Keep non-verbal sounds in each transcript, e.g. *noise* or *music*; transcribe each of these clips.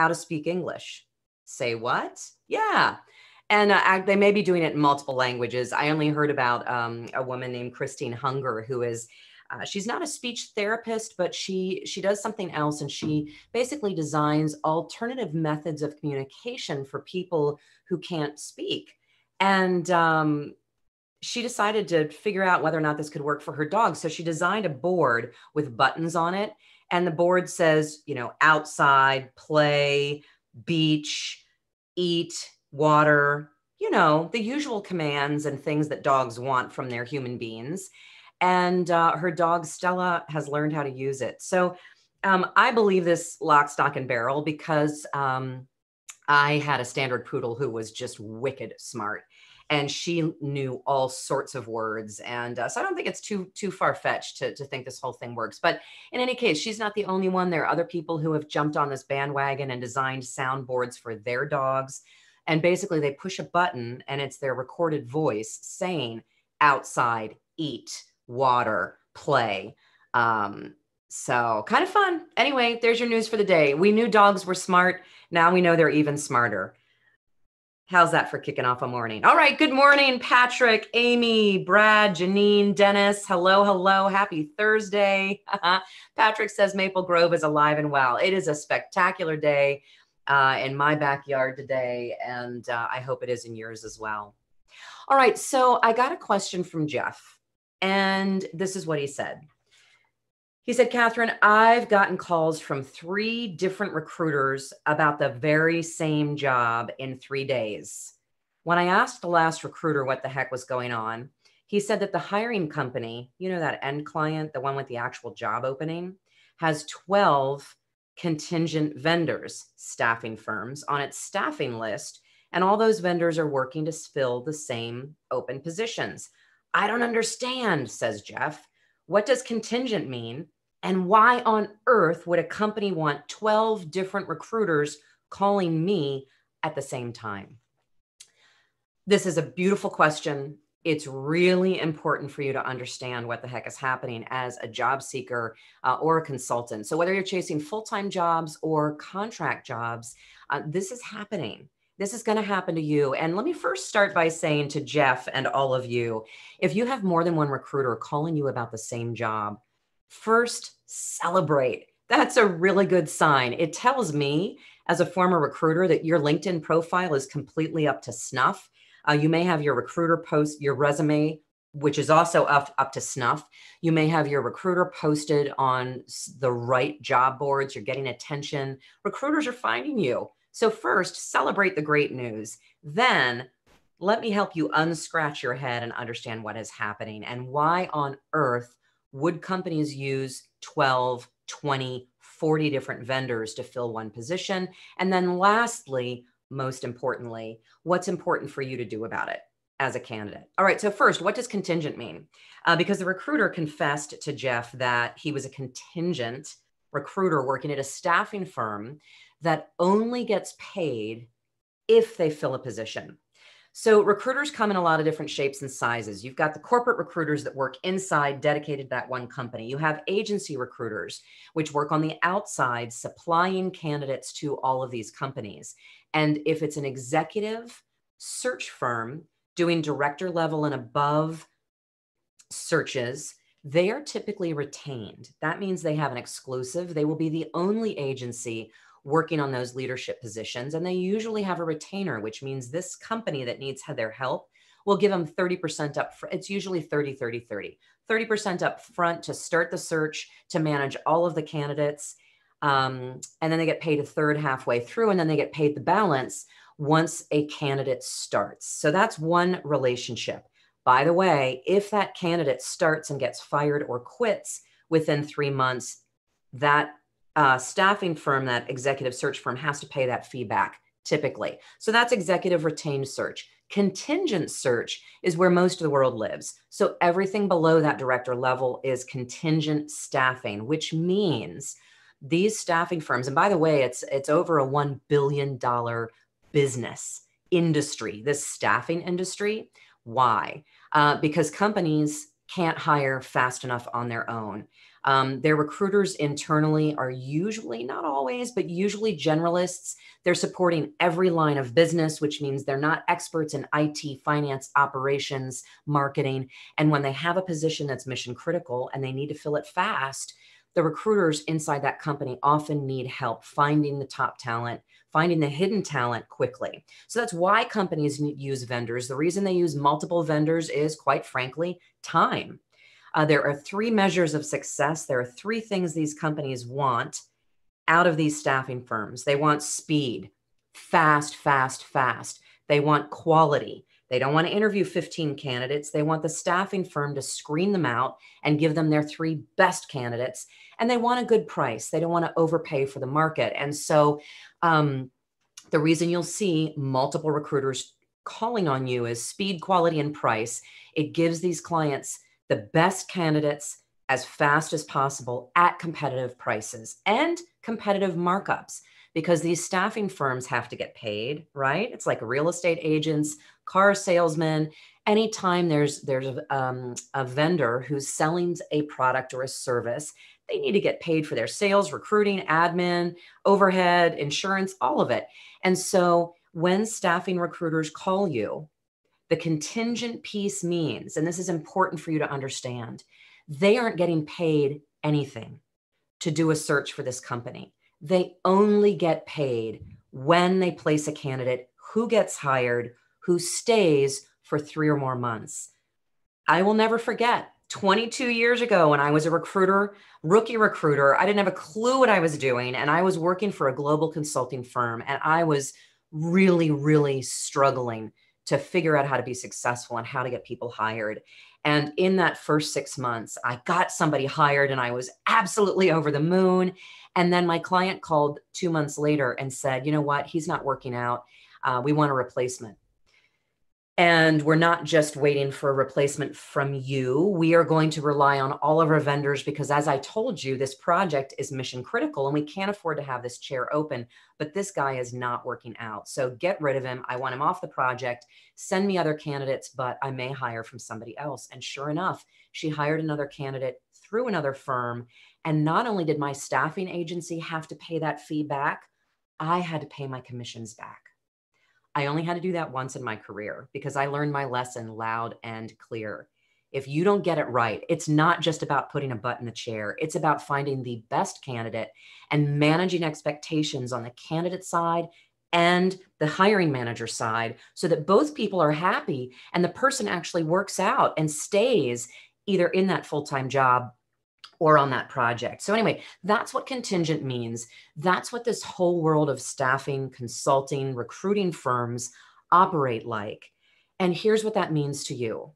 how to speak English. Say what? Yeah. And uh, they may be doing it in multiple languages. I only heard about um, a woman named Christine Hunger, who is uh, she's not a speech therapist, but she she does something else, and she basically designs alternative methods of communication for people who can't speak. And um, she decided to figure out whether or not this could work for her dog. So she designed a board with buttons on it, and the board says, you know, outside, play, beach, eat, water, you know, the usual commands and things that dogs want from their human beings and uh, her dog Stella has learned how to use it. So um, I believe this lock, stock, and barrel because um, I had a standard poodle who was just wicked smart, and she knew all sorts of words. And uh, so I don't think it's too too far fetched to to think this whole thing works. But in any case, she's not the only one. There are other people who have jumped on this bandwagon and designed soundboards for their dogs. And basically, they push a button, and it's their recorded voice saying "outside, eat." water, play. Um, so kind of fun. Anyway, there's your news for the day. We knew dogs were smart. Now we know they're even smarter. How's that for kicking off a morning? All right. Good morning, Patrick, Amy, Brad, Janine, Dennis. Hello, hello. Happy Thursday. *laughs* Patrick says Maple Grove is alive and well. It is a spectacular day uh, in my backyard today, and uh, I hope it is in yours as well. All right. So I got a question from Jeff. And this is what he said. He said, Catherine, I've gotten calls from three different recruiters about the very same job in three days. When I asked the last recruiter what the heck was going on, he said that the hiring company, you know, that end client, the one with the actual job opening, has 12 contingent vendors, staffing firms on its staffing list. And all those vendors are working to fill the same open positions. I don't understand, says Jeff. What does contingent mean? And why on earth would a company want 12 different recruiters calling me at the same time? This is a beautiful question. It's really important for you to understand what the heck is happening as a job seeker uh, or a consultant. So, whether you're chasing full time jobs or contract jobs, uh, this is happening. This is going to happen to you. And let me first start by saying to Jeff and all of you if you have more than one recruiter calling you about the same job, first celebrate. That's a really good sign. It tells me, as a former recruiter, that your LinkedIn profile is completely up to snuff. Uh, you may have your recruiter post your resume which is also up, up to snuff. You may have your recruiter posted on the right job boards. You're getting attention. Recruiters are finding you. So, first, celebrate the great news. Then, let me help you unscratch your head and understand what is happening and why on earth would companies use 12, 20, 40 different vendors to fill one position? And then, lastly, most importantly, what's important for you to do about it as a candidate? All right, so first, what does contingent mean? Uh, because the recruiter confessed to Jeff that he was a contingent recruiter working at a staffing firm that only gets paid if they fill a position. So recruiters come in a lot of different shapes and sizes. You've got the corporate recruiters that work inside dedicated to that one company. You have agency recruiters, which work on the outside, supplying candidates to all of these companies. And if it's an executive search firm doing director level and above searches, they are typically retained. That means they have an exclusive. They will be the only agency working on those leadership positions. And they usually have a retainer, which means this company that needs their help will give them 30% up. Fr- it's usually 30, 30, 30. 30% up front to start the search, to manage all of the candidates. Um, and then they get paid a third halfway through, and then they get paid the balance once a candidate starts. So that's one relationship. By the way, if that candidate starts and gets fired or quits within three months, that uh, staffing firm, that executive search firm, has to pay that fee back typically. So that's executive retained search. Contingent search is where most of the world lives. So everything below that director level is contingent staffing, which means these staffing firms, and by the way, it's it's over a one billion dollar business industry, this staffing industry. Why? Uh, because companies can't hire fast enough on their own. Um, their recruiters internally are usually, not always, but usually generalists. They're supporting every line of business, which means they're not experts in IT, finance, operations, marketing. And when they have a position that's mission critical and they need to fill it fast, the recruiters inside that company often need help finding the top talent, finding the hidden talent quickly. So that's why companies use vendors. The reason they use multiple vendors is, quite frankly, time. Uh, there are three measures of success. There are three things these companies want out of these staffing firms they want speed, fast, fast, fast. They want quality. They don't want to interview 15 candidates. They want the staffing firm to screen them out and give them their three best candidates. And they want a good price. They don't want to overpay for the market. And so, um, the reason you'll see multiple recruiters calling on you is speed, quality, and price. It gives these clients the best candidates as fast as possible at competitive prices and competitive markups because these staffing firms have to get paid, right? It's like real estate agents, car salesmen. Anytime there's there's um, a vendor who's selling a product or a service, they need to get paid for their sales, recruiting, admin, overhead, insurance, all of it. And so when staffing recruiters call you, the contingent piece means, and this is important for you to understand, they aren't getting paid anything to do a search for this company. They only get paid when they place a candidate who gets hired, who stays for three or more months. I will never forget 22 years ago when I was a recruiter, rookie recruiter. I didn't have a clue what I was doing. And I was working for a global consulting firm. And I was really, really struggling to figure out how to be successful and how to get people hired. And in that first six months, I got somebody hired and I was absolutely over the moon. And then my client called two months later and said, you know what? He's not working out. Uh, we want a replacement. And we're not just waiting for a replacement from you. We are going to rely on all of our vendors because, as I told you, this project is mission critical and we can't afford to have this chair open. But this guy is not working out. So get rid of him. I want him off the project. Send me other candidates, but I may hire from somebody else. And sure enough, she hired another candidate through another firm. And not only did my staffing agency have to pay that fee back, I had to pay my commissions back. I only had to do that once in my career because I learned my lesson loud and clear. If you don't get it right, it's not just about putting a butt in the chair. It's about finding the best candidate and managing expectations on the candidate side and the hiring manager side so that both people are happy and the person actually works out and stays either in that full time job or on that project. So, anyway, that's what contingent means. That's what this whole world of staffing, consulting, recruiting firms operate like. And here's what that means to you.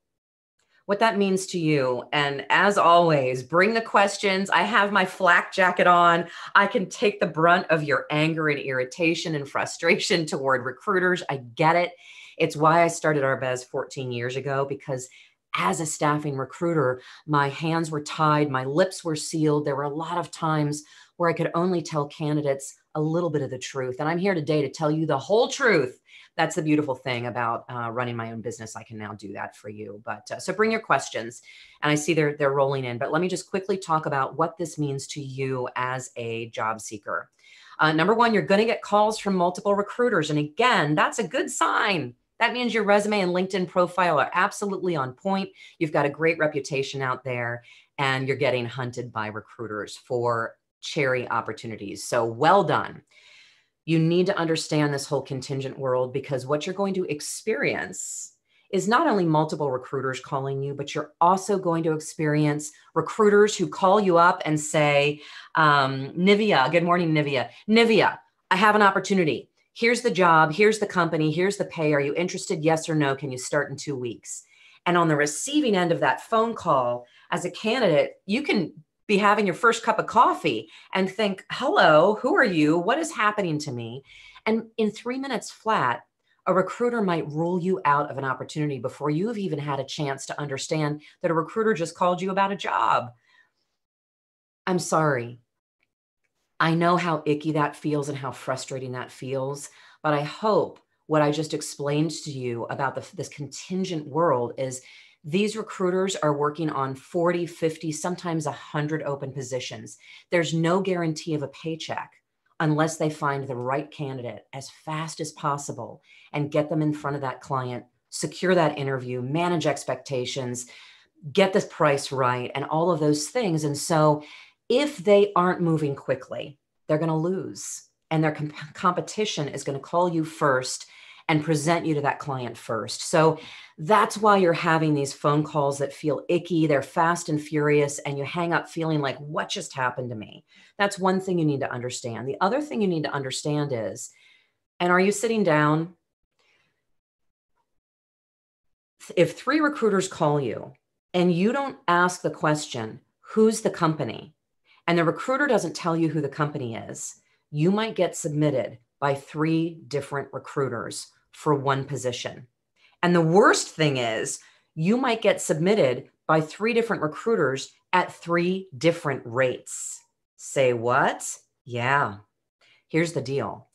What that means to you. And as always, bring the questions. I have my flak jacket on. I can take the brunt of your anger and irritation and frustration toward recruiters. I get it. It's why I started Arbez 14 years ago because as a staffing recruiter, my hands were tied, my lips were sealed. There were a lot of times where I could only tell candidates a little bit of the truth. And I'm here today to tell you the whole truth. That's the beautiful thing about uh, running my own business. I can now do that for you. But uh, so bring your questions, and I see they're they're rolling in. But let me just quickly talk about what this means to you as a job seeker. Uh, number one, you're going to get calls from multiple recruiters, and again, that's a good sign. That means your resume and LinkedIn profile are absolutely on point. You've got a great reputation out there and you're getting hunted by recruiters for cherry opportunities. So well done. You need to understand this whole contingent world because what you're going to experience is not only multiple recruiters calling you, but you're also going to experience recruiters who call you up and say, um, Nivea, good morning, Nivea. Nivea, I have an opportunity here's the job, here's the company, here's the pay. Are you interested? Yes or no? Can you start in two weeks? And on the receiving end of that phone call, as a candidate, you can be having your first cup of coffee and think, hello, who are you? What is happening to me? And in three minutes flat, a recruiter might rule you out of an opportunity before you have even had a chance to understand that a recruiter just called you about a job. I'm sorry. I know how icky that feels and how frustrating that feels, but I hope what I just explained to you about the, this contingent world is These recruiters are working on 40, 50, sometimes 100 open positions. There's no guarantee of a paycheck unless they find the right candidate as fast as possible and get them in front of that client, secure that interview, manage expectations, get the price right, and all of those things. And so, if they aren't moving quickly, they're going to lose. And their comp- competition is going to call you first and present you to that client first. So that's why you're having these phone calls that feel icky, they're fast and furious, and you hang up feeling like, what just happened to me? That's one thing you need to understand. The other thing you need to understand is, and are you sitting down? If three recruiters call you and you don't ask the question, who's the company? And the recruiter doesn't tell you who the company is, you might get submitted by three different recruiters for one position. And the worst thing is, you might get submitted by three different recruiters at three different rates. Say what? Yeah. Here's the deal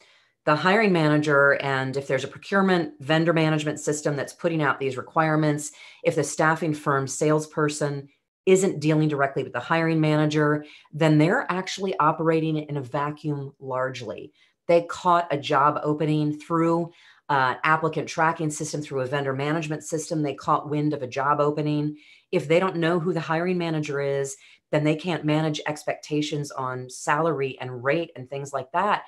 the hiring manager, and if there's a procurement vendor management system that's putting out these requirements, if the staffing firm salesperson isn't dealing directly with the hiring manager, then they're actually operating in a vacuum largely. They caught a job opening through uh, applicant tracking system through a vendor management system. They caught wind of a job opening. If they don't know who the hiring manager is, then they can't manage expectations on salary and rate and things like that.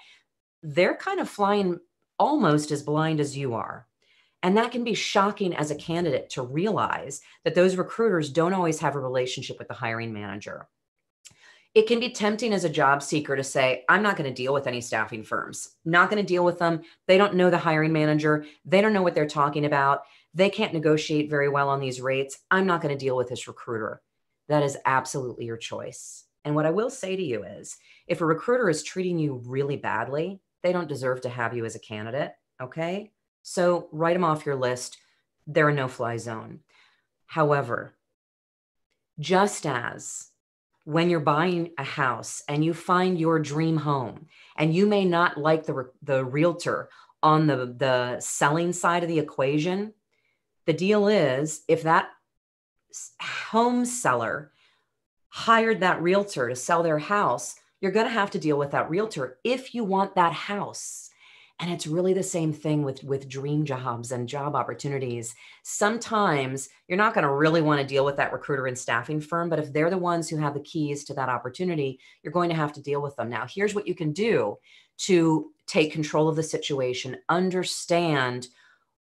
They're kind of flying almost as blind as you are. And that can be shocking as a candidate to realize that those recruiters don't always have a relationship with the hiring manager it can be tempting as a job seeker to say, I'm not going to deal with any staffing firms, not going to deal with them. They don't know the hiring manager, they don't know what they're talking about. They can't negotiate very well on these rates. I'm not going to deal with this recruiter. That is absolutely your choice. And what I will say to you is if a recruiter is treating you really badly, they don't deserve to have you as a candidate. Okay. So write them off your list. They're a no fly zone. However, just as when you're buying a house and you find your dream home and you may not like the the realtor on the the selling side of the equation the deal is if that home seller hired that realtor to sell their house you're going to have to deal with that realtor if you want that house and it's really the same thing with with dream jobs and job opportunities. Sometimes you're not going to really want to deal with that recruiter and staffing firm but if they're the ones who have the keys to that opportunity you're going to have to deal with them. Now here's what you can do to take control of the situation understand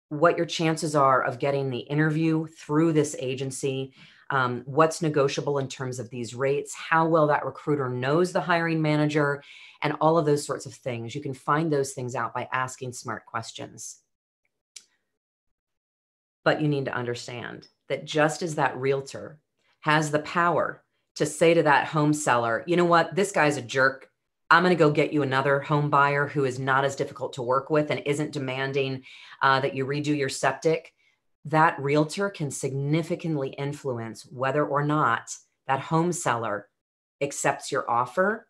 what your chances are of getting the interview through this agency um, what's negotiable in terms of these rates, how well that recruiter knows the hiring manager, and all of those sorts of things. You can find those things out by asking smart questions. But you need to understand that just as that realtor has the power to say to that home seller, you know what, this guy's a jerk. I'm going to go get you another home buyer who is not as difficult to work with and isn't demanding uh, that you redo your septic that realtor can significantly influence whether or not that home seller accepts your offer.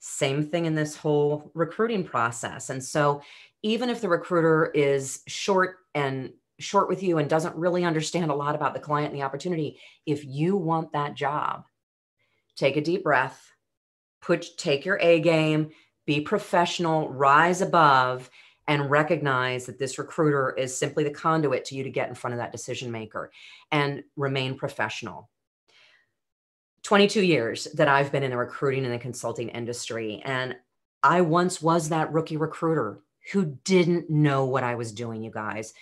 Same thing in this whole recruiting process. And so, even if the recruiter is short and short with you and doesn't really understand a lot about the client and the opportunity, if you want that job, take a deep breath, put take your A game, be professional, rise above and recognize that this recruiter is simply the conduit to you to get in front of that decision maker and remain professional. 22 years that I've been in the recruiting and the consulting industry. And I once was that rookie recruiter who didn't know what I was doing, you guys.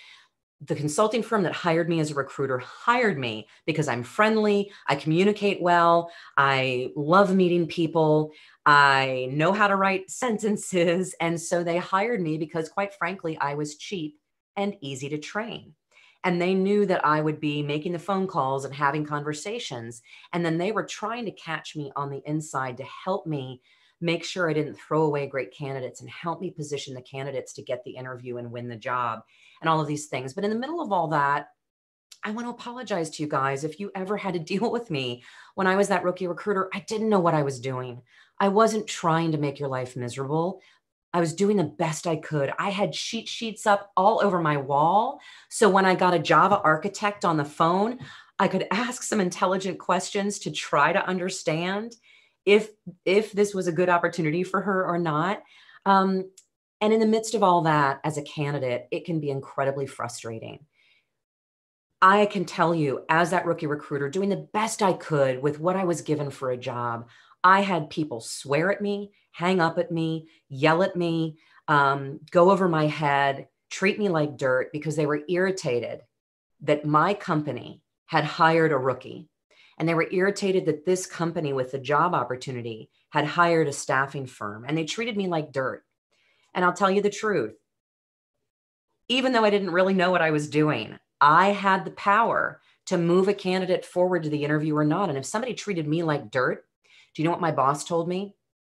The consulting firm that hired me as a recruiter hired me because I'm friendly, I communicate well, I love meeting people, I know how to write *laughs* sentences. And so they hired me because, quite frankly, I was cheap and easy to train. And they knew that I would be making the phone calls and having conversations. And then they were trying to catch me on the inside to help me make sure I didn't throw away great candidates and help me position the candidates to get the interview and win the job and all of these things. But in the middle of all that, I want to apologize to you guys if you ever had to *laughs* deal with me when I was that rookie recruiter. I didn't know what I was doing. I wasn't trying to make your life miserable. I was doing the best I could. I had sheet sheets up all over my wall. So when I got a Java architect on the phone, I could ask some intelligent questions to try to understand if if this was a good opportunity for her or not. Um, and in the midst of all that, as a candidate, it can be incredibly frustrating. I can tell you, as that rookie recruiter, doing the best I could with what I was given for a job, I had people swear at me, hang up at me, yell at me, um, go over my head, treat me like dirt because they were irritated that my company had hired a rookie. And they were irritated that this company with the job opportunity had hired a staffing firm and they treated me like dirt. And I'll tell you the truth. Even though I didn't really know what I was doing, I had the power to move a candidate forward to the interview or not. And if somebody treated me like dirt, do you know what my boss told me?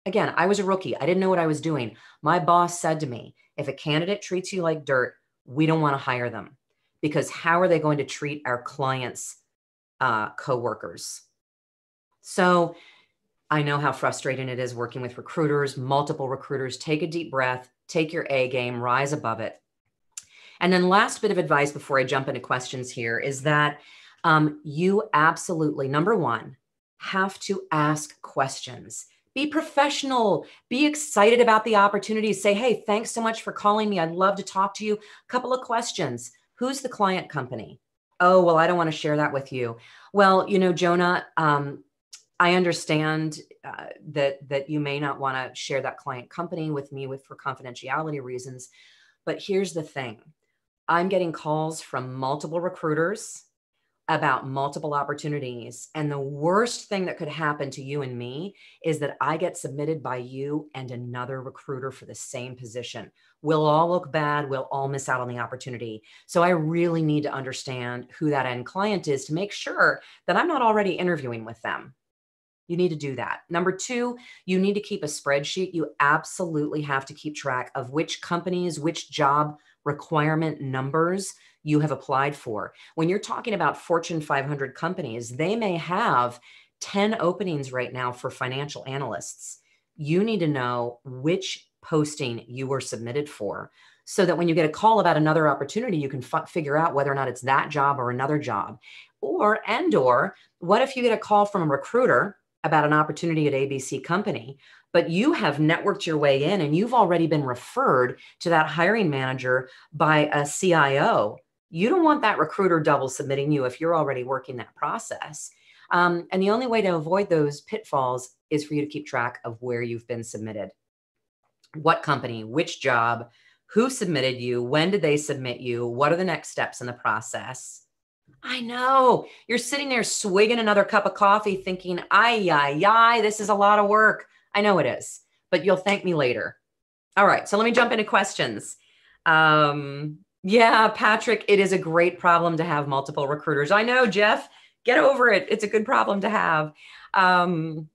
Again, I was a rookie. I didn't know what I was doing. My boss said to me, if a candidate treats you like dirt, we don't want to hire them because how are they going to treat our clients' uh, coworkers? So I know how frustrating it is working with recruiters, multiple recruiters. Take a deep breath, take your A game, rise above it. And then, last bit of advice before I jump into questions here is that um, you absolutely, number one, have to ask questions. Be professional, be excited about the opportunity. Say, hey, thanks so much for calling me. I'd love to talk to you. A couple of questions. Who's the client company? Oh, well, I don't want to share that with you. Well, you know, Jonah, um, I understand uh, that that you may not want to share that client company with me with for confidentiality reasons, but here's the thing: I'm getting calls from multiple recruiters about multiple opportunities. And the worst thing that could happen to you and me is that I get submitted by you and another recruiter for the same position. We'll all look bad. We'll all miss out on the opportunity. So I really need to understand who that end client is to make sure that I'm not already interviewing with them. You need to do that. Number two, you need to keep a spreadsheet. You absolutely have to keep track of which companies, which job requirement numbers you have applied for. When you're talking about Fortune 500 companies, they may have 10 openings right now for financial analysts. You need to know which posting you were submitted for so that when you get a call about another opportunity you can f- figure out whether or not it's that job or another job or and or what if you get a call from a recruiter about an opportunity at abc company but you have networked your way in and you've already been referred to that hiring manager by a CIO. You don't want that recruiter double submitting you if you're already working that process. Um, and the only way to avoid those pitfalls is for you to keep track of where you've been submitted. What company, which job, who submitted you, when did they submit you, what are the next steps in the process? I know you're sitting there swigging another cup of coffee thinking, ay, ay, ay, this is a lot of work. I know it is, but you'll thank me later. All right, so let me jump into questions. Um, yeah, Patrick, it is a great problem to have multiple recruiters. I know, Jeff, get over it. It's a good problem to have. Um,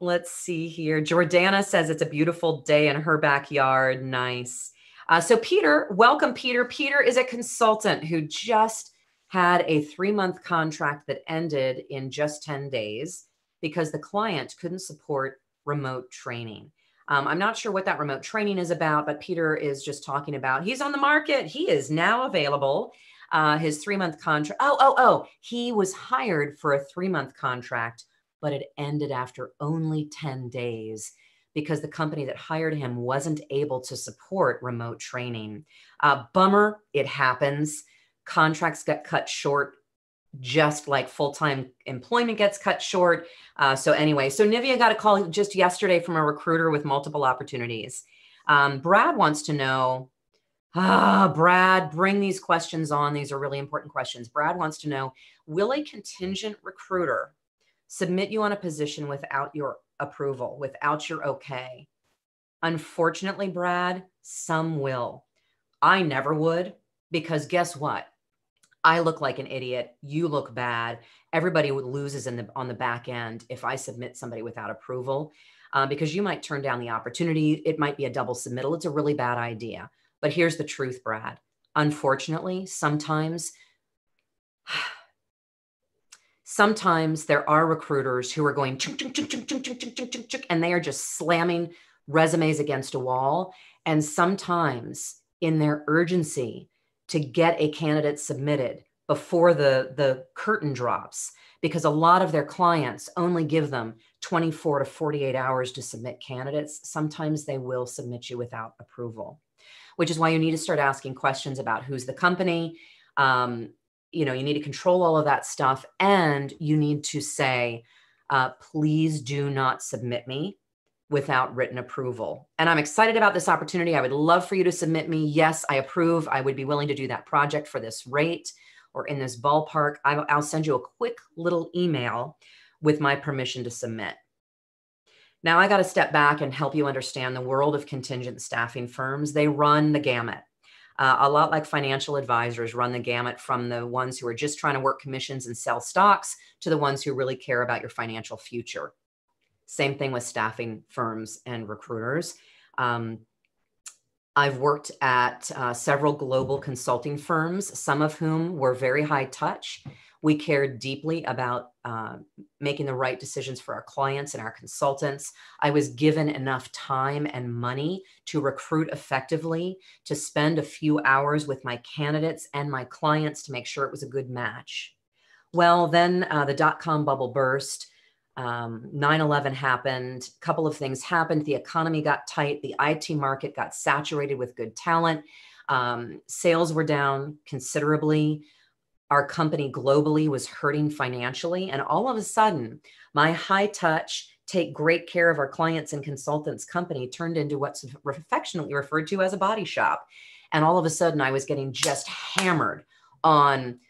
let's see here. Jordana says it's a beautiful day in her backyard. Nice. Uh, so, Peter, welcome, Peter. Peter is a consultant who just had a three month contract that ended in just 10 days because the client couldn't support remote training. Um, I'm not sure what that remote training is about, but Peter is just talking about he's on the market. He is now available. Uh, his three month contract. Oh, oh, oh. He was hired for a three month contract, but it ended after only 10 days because the company that hired him wasn't able to support remote training. Uh, bummer, it happens. Contracts get cut short just like full time employment gets cut short. Uh, so, anyway, so Nivea got a call just yesterday from a recruiter with multiple opportunities. Um, Brad wants to know, ah, Brad, bring these questions on. These are really important questions. Brad wants to know Will a contingent recruiter submit you on a position without your approval, without your okay? Unfortunately, Brad, some will. I never would because guess what? I look like an idiot. You look bad. Everybody loses in the on the back end if I submit somebody without approval, uh, because you might turn down the opportunity. It might be a double submittal. It's a really bad idea. But here's the truth, Brad. Unfortunately, sometimes. *sighs* Sometimes there are recruiters who are going and they are just slamming resumes against a wall. And sometimes in their urgency, to get a candidate submitted, before the, the curtain drops because a lot of their clients only give them 24 to 48 hours to submit candidates. Sometimes they will submit you without approval, which is why you need to start asking questions about who's the company. Um, you know, you need to control all of that stuff. And you need to say, uh, please do not submit me without written approval. And I'm excited about this opportunity. I would love for you to submit me. Yes, I approve. I would be willing to do that project for this rate or in this ballpark. I'll send you a quick little email with my permission to submit. Now I got to step back and help you understand the world of contingent staffing firms. They run the gamut. Uh, a lot like financial advisors run the gamut from the ones who are just trying to work commissions and sell stocks to the ones who really care about your financial future. Same thing with staffing firms and recruiters. Um, I've worked at uh, several global consulting firms, some of whom were very high touch. We cared deeply about uh, making the right decisions for our clients and our consultants. I was given enough time and money to recruit effectively, to spend a few hours with my candidates and my clients to make sure it was a good match. Well, then uh, the dot com bubble burst um, 9-11 happened a couple of things happened. The economy got tight the it market got saturated with good talent. Um, sales were down considerably. Our company globally was hurting financially and all of a sudden my high touch take great care of our clients and consultants company turned into what's affectionately referred to as a body shop. And all of a sudden i was getting just hammered on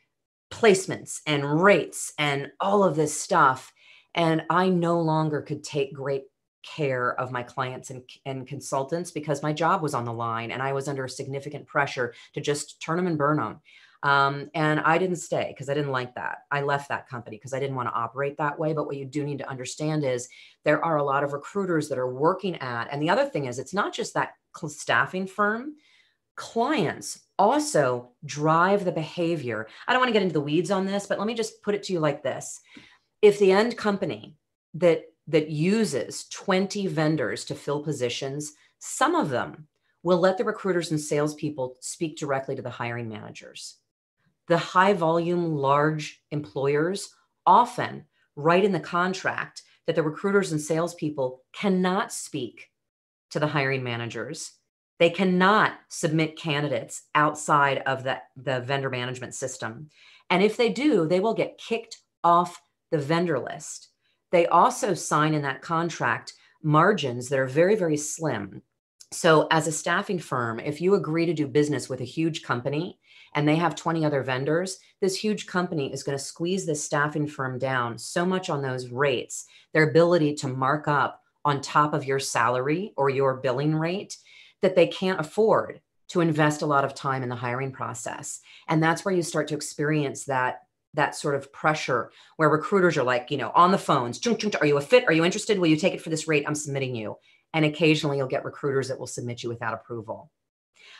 placements and rates and all of this stuff and I no longer could take great care of my clients and, and consultants because my job was on the line and I was under significant pressure to just turn them and burn them. Um, and I didn't stay because I didn't like that. I left that company because I didn't want to operate that way. But what you do need to understand is there are a lot of recruiters that are working at, and the other thing is, it's not just that staffing firm, clients also drive the behavior. I don't want to get into the weeds on this, but let me just put it to you like this if the end company that that uses 20 vendors to fill positions, some of them will let the recruiters and salespeople speak directly to the hiring managers. The high volume, large employers often write in the contract that the recruiters and salespeople cannot speak to the hiring managers. They cannot submit candidates outside of the, the vendor management system. And if they do, they will get kicked off the vendor list. They also sign in that contract margins that are very, very slim. So, as a staffing firm, if you agree to do business with a huge company and they have 20 other vendors, this huge company is going to squeeze this staffing firm down so much on those rates, their ability to mark up on top of your salary or your billing rate, that they can't afford to invest a lot of time in the hiring process. And that's where you start to experience that that sort of pressure where recruiters are like, you know, on the phones, are you a fit? Are you interested? Will you take it for this rate? I'm submitting you. And occasionally you'll get recruiters that will submit you without approval.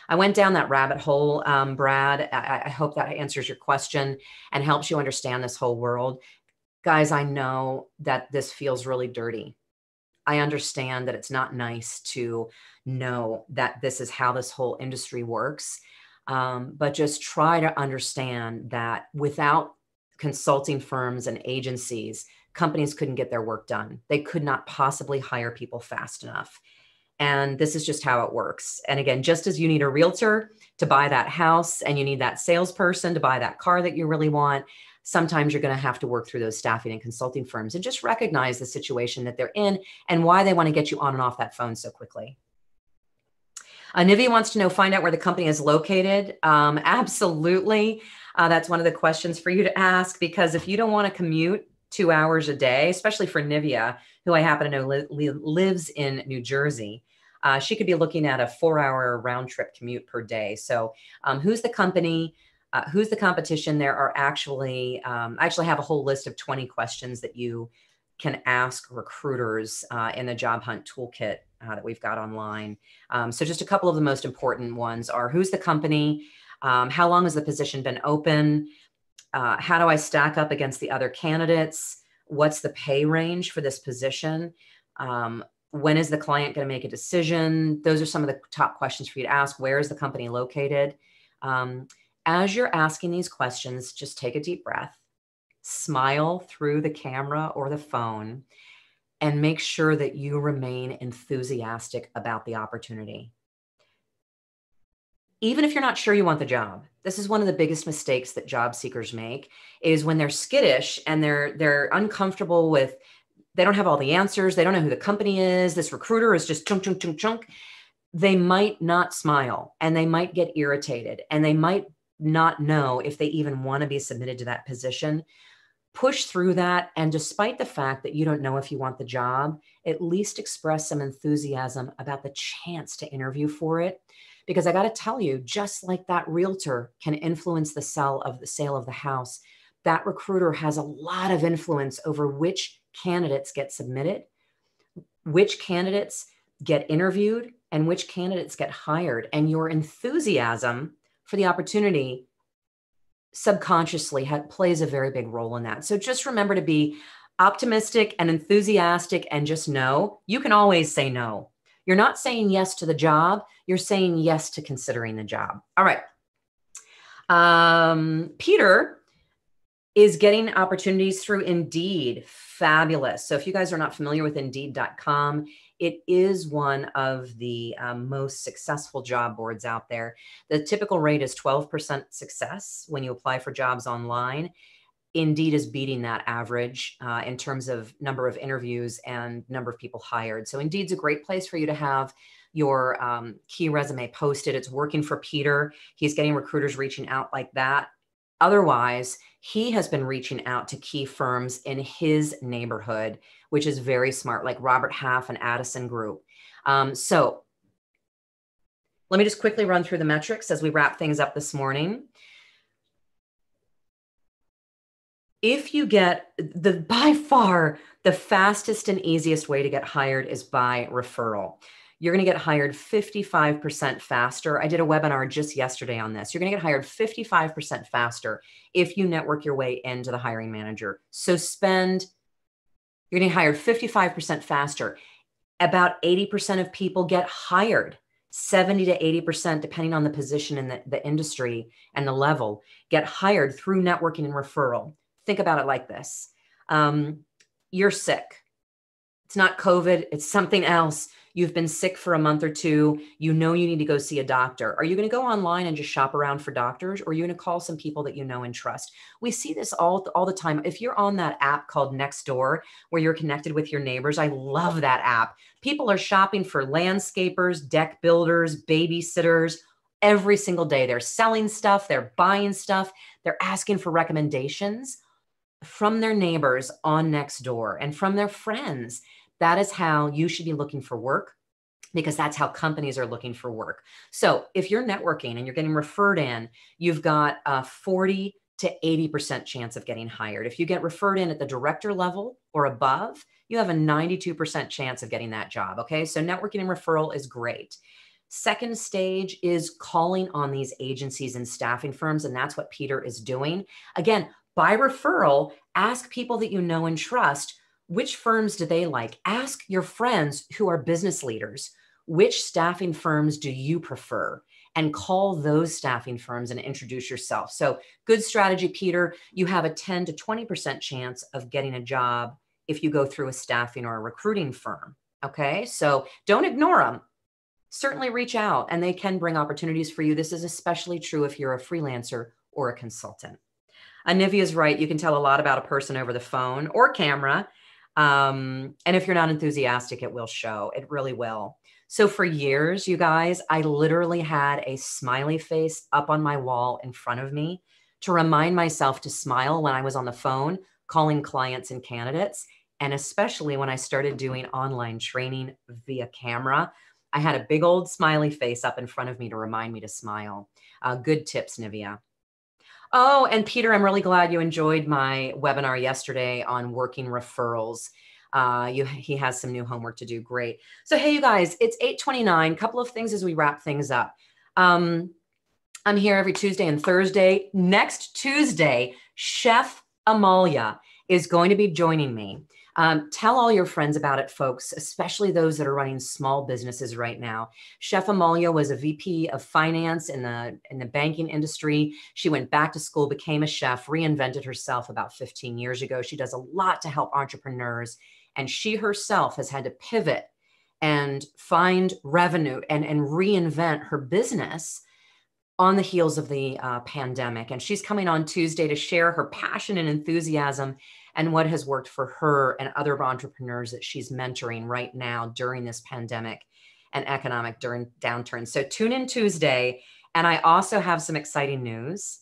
I went down that rabbit hole, um, Brad. I, I hope that answers your question and helps you understand this whole world. Guys, I know that this feels really dirty. I understand that it's not nice to know that this is how this whole industry works. Um, but just try to understand that without consulting firms and agencies, companies couldn't get their work done. They could not possibly hire people fast enough. And this is just how it works. And again, just as you need a realtor to buy that house and you need that salesperson to buy that car that you really want, sometimes you're going to have to work through those staffing and consulting firms and just recognize the situation that they're in and why they want to get you on and off that phone so quickly. Uh, Nivea wants to know, find out where the company is located. Um, absolutely. Uh, that's one of the questions for you to ask because if you don't want to commute two hours a day, especially for Nivea, who I happen to know li- lives in New Jersey, uh, she could be looking at a four hour round trip commute per day. So, um, who's the company? Uh, who's the competition? There are actually, um, I actually have a whole list of 20 questions that you can ask recruiters uh, in the job hunt toolkit uh, that we've got online. Um, so, just a couple of the most important ones are who's the company? Um, how long has the position been open? Uh, how do I stack up against the other candidates? What's the pay range for this position? Um, when is the client going to make a decision? Those are some of the top questions for you to ask. Where is the company located? Um, as you're asking these questions, just take a deep breath, smile through the camera or the phone, and make sure that you remain enthusiastic about the opportunity. Even if you're not sure you want the job, this is one of the biggest mistakes that job seekers make is when they're skittish and they're they're uncomfortable with they don't have all the answers, they don't know who the company is, this recruiter is just chunk chunk chunk chunk they might not smile and they might get irritated and they might not know if they even want to be submitted to that position. Push through that. And despite the fact that you don't know if you want the job, at least express some enthusiasm about the chance to interview for it. Because I got to tell you, just like that realtor can influence the sell of the sale of the house, that recruiter has a lot of influence over which candidates get submitted, which candidates get interviewed, and which candidates get hired. And your enthusiasm for the opportunity subconsciously ha- plays a very big role in that. So just remember to be optimistic and enthusiastic and just know you can always say no. You're not saying yes to the job, you're saying yes to considering the job. All right. Um, Peter is getting opportunities through Indeed. Fabulous. So if you guys are not familiar with Indeed.com, it is one of the um, most successful job boards out there. The typical rate is 12% success when you apply for jobs online. Indeed is beating that average uh, in terms of number of interviews and number of people hired. So Indeed's a great place for you to have your um, key resume posted. It's working for Peter. He's getting recruiters reaching out like that. Otherwise, he has been reaching out to key firms in his neighborhood which is very smart, like Robert Half and Addison Group. Um, so let me just quickly run through the metrics as we wrap things up this morning. If you get the by far the fastest and easiest way to get hired is by referral you're going to get hired 55% faster. I did a webinar just yesterday on this. You're going to get hired 55% faster if you network your way into the hiring manager. So spend you're going getting hired 55% faster. About 80% of people get hired. 70 to 80%, depending on the position in the, the industry and the level, get hired through networking and referral. Think about it like this um, You're sick. It's not COVID, it's something else you've been sick for a month or two, you know you need to go see a doctor. Are you going to go online and just shop around for doctors or are you going to call some people that you know and trust? We see this all all the time. If you're on that app called Nextdoor where you're connected with your neighbors, I love that app. People are shopping for landscapers, deck builders, babysitters, every single day. They're selling stuff, they're buying stuff, they're asking for recommendations from their neighbors on Nextdoor and from their friends. That is how you should be looking for work because that's how companies are looking for work. So if you're networking and you're getting referred in, you've got a 40 to 80% chance of getting hired. If you get referred in at the director level or above, you have a 92% chance of getting that job. Okay. So networking and referral is great. Second stage is calling on these agencies and staffing firms. And that's what Peter is doing. Again, by referral, ask people that you know and trust which firms do they like? Ask your friends who are business leaders, which staffing firms do you prefer? And call those staffing firms and introduce yourself. So, good strategy, Peter. You have a 10 to 20% chance of getting a job if you go through a staffing or a recruiting firm. Okay. So, don't ignore them. Certainly reach out and they can bring opportunities for you. This is especially true if you're a freelancer or a consultant. Anivia is right. You can tell a lot about a person over the phone or camera um, and if you're not enthusiastic, it will show. It really will. So for years, you guys, I literally had a smiley face up on my wall in front of me to remind myself to smile when I was on the phone calling clients and candidates. And especially when I started doing online training via camera, I had a big old smiley face up in front of me to remind me to smile. Uh, good tips, Nivea. Oh, and Peter, I'm really glad you enjoyed my webinar yesterday on working referrals. Uh, you, he has some new homework to do. Great. So, hey, you guys, it's 8:29. Couple of things as we wrap things up. Um, I'm here every Tuesday and Thursday. Next Tuesday, Chef Amalia is going to be joining me. Um, tell all your friends about it, folks, especially those that are running small businesses right now. Chef Amalia was a VP of finance in the in the banking industry. She went back to school, became a chef, reinvented herself about 15 years ago. She does a lot to help entrepreneurs, and she herself has had to pivot and find revenue and, and reinvent her business on the heels of the uh, pandemic. And she's coming on Tuesday to share her passion and enthusiasm and what has worked for her and other entrepreneurs that she's mentoring right now during this pandemic and economic downturn. So tune in Tuesday. And I also have some exciting news.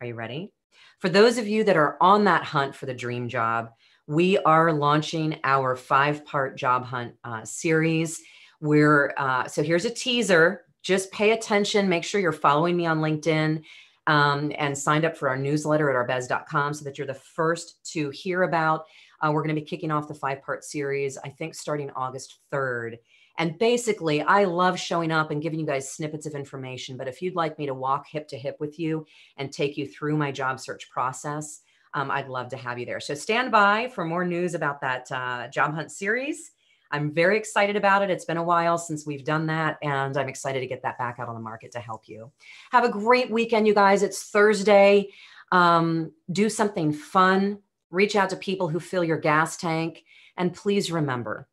Are you ready? For those of you that are on that hunt for the dream job, we are launching our five part job hunt uh, series. We're, uh, so here's a teaser. Just pay attention. Make sure you're following me on LinkedIn um, and signed up for our newsletter at ourbez.com so that you're the first to hear about. Uh, we're going to be kicking off the five part series, I think, starting August 3rd. And basically, I love showing up and giving you guys snippets of information. But if you'd like me to walk hip to hip with you and take you through my job search process, um, I'd love to have you there. So stand by for more news about that uh, job hunt series. I'm very excited about it. It's been a while since we've done that, and I'm excited to get that back out on the market to help you. Have a great weekend, you guys. It's Thursday. Um, do something fun. Reach out to people who fill your gas tank. And please remember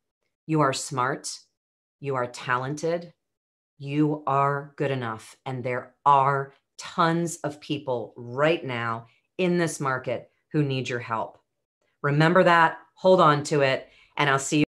you are smart, you are talented, you are good enough. And there are tons of people right now in this market who need your help. Remember that, hold on to it, and I'll see you.